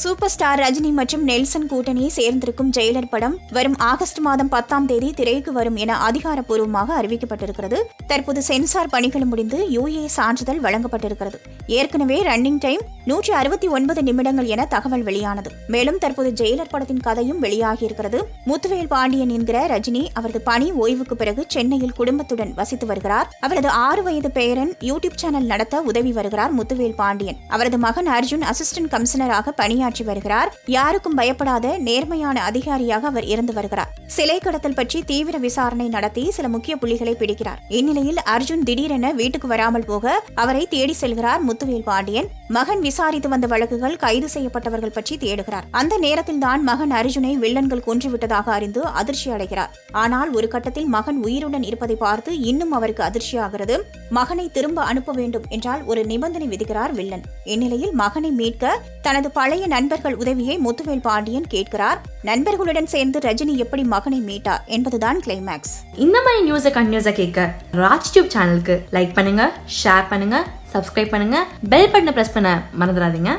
Super star Rajini மற்றும் Nelson கூட்டணியை சேர்ந்திருக்கும் ஜெயிலர் படம் வரும் ஆகஸ்ட் மாதம் பத்தாம் தேதி திரைக்கு வரும் என அதிகாரப்பூர்வமாக அறிவிக்கப்பட்டிருக்கிறது. தற்போது சென்சார் பணிகள் முடிந்து யூஏ சான்றிதழ் வழங்கப்பட்டிருக்கிறது. ஏற்கனவே ரன்னிங் டைம் நூற்றி அறுபத்தி ஒன்பது நிமிடங்கள் என தகவல் வெளியானது. மேலும் தற்போது ஜெயிலர் படத்தின் கதையும் வெளியாகியிருக்கிறது. முத்துவேல் பாண்டியன் என்கிற ரஜினி அவரது பணி ஓய்வுக்கு பிறகு சென்னையில் குடும்பத்துடன் வசித்து வருகிறார். அவரது ஆறு வயது பேரன் யூடியூப் சேனல் நடத்த உதவி வருகிறார் முத்துவேல் பாண்டியன். அவரது மகன் அர்ஜுன் அசிஸ்டன்ட் கமிஷனராக பணியாற்றி பணியாற்றி வருகிறார். யாருக்கும் பயப்படாத நேர்மையான அதிகாரியாக அவர் இருந்து வருகிறார். சிலை கடத்தல் பற்றி தீவிர விசாரணை நடத்தி சில முக்கிய புள்ளிகளை பிடிக்கிறார். இந்நிலையில் அர்ஜுன் திடீரென வீட்டுக்கு வராமல் போக அவரை தேடி செல்கிறார் முத்துவேல் பாண்டியன். மகன் விசாரித்து வந்த வழக்குகள் கைது செய்யப்பட்டவர்கள் பற்றி தேடுகிறார். அந்த நேரத்தில் தான் மகன் அர்ஜுனை வில்லன்கள் கொன்றுவிட்டதாக அறிந்து அதிர்ச்சி அடைகிறார். ஆனால் ஒரு கட்டத்தில் மகன் உயிருடன் இருப்பதை பார்த்து இன்னும் அவருக்கு அதிர்ச்சியாகிறது மகனை திரும்ப அனுப்ப வேண்டும் என்றால் ஒரு நிபந்தனை விதிக்கிறார் வில்லன். இந்நிலையில் மகனை மீட்க தனது பழைய நண்பர்கள் உதவியை முத்துவேல் பாண்டியன் கேட்கிறார். நண்பர்களுடன் சேர்ந்து ரஜினி எப்படி மகனை மீட்டார் என்பதுதான் கிளைமேக்ஸ் இந்த மாதிரி நியூஸை கண்டினியூஸாக கேட்க ராஜ் டியூப் சேனலுக்கு லைக் பண்ணுங்க ஷேர் பண்ணுங்க சப்ஸ்கிரைப் பண்ணுங்க பெல் பட்டனை ப்ரெஸ் பண்ண மறந்துடாதீங்க.